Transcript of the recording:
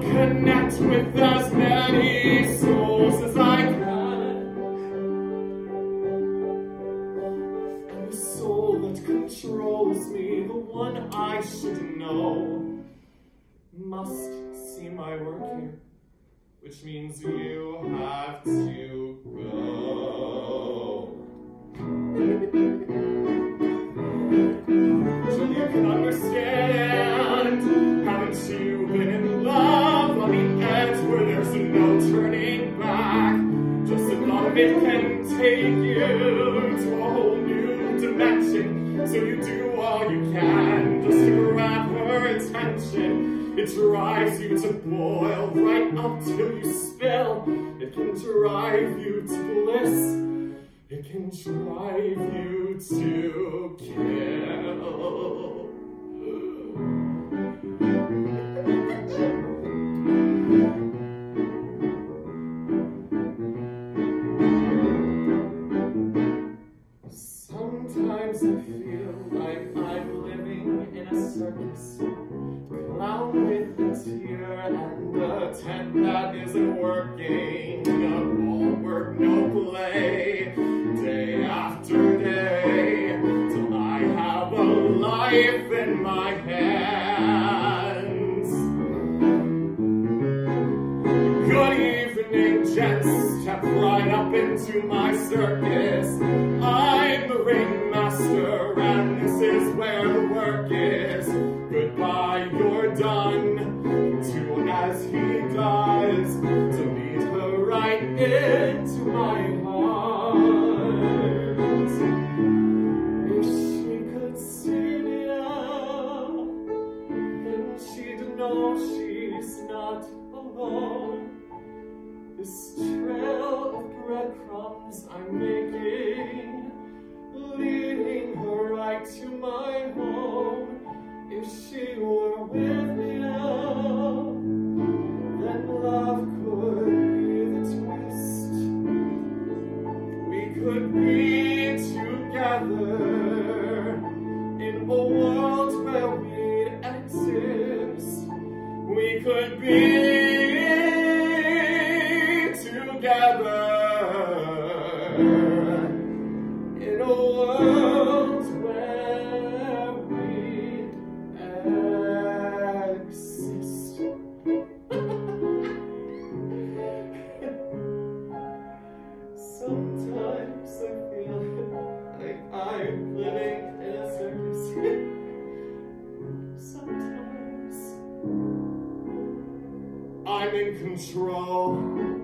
connect with as many souls as I can. And the soul that controls me, the one I should know, must see my work here, which means you have to go. It can take you to a whole new dimension. So you do all you can just to grab her attention. It drives you to boil right up till you spill. It can drive you to bliss. It can drive you to feel like I'm living in a circus. Clown with a tear and a tent that isn't working. All work, no play. Day after day. Till I have a life in my hands. Good evening, gents. Step right up into my circus. I'm the ringmaster, and this is where the work is. Goodbye, you're done. Do as he does to lead her right into my heart. If she could see me now, then she'd know she's not alone. This trail of breadcrumbs I'm making, together in control.